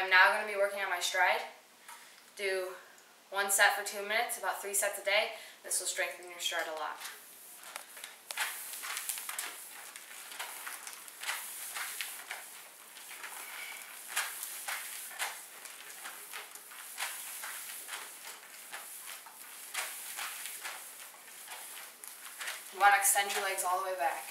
I'm now going to be working on my stride. Do one set for two minutes, about three sets a day. This will strengthen your stride a lot. You want to extend your legs all the way back.